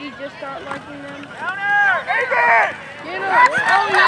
you just start liking them? Downer! Amen! Get him! Oh, yeah!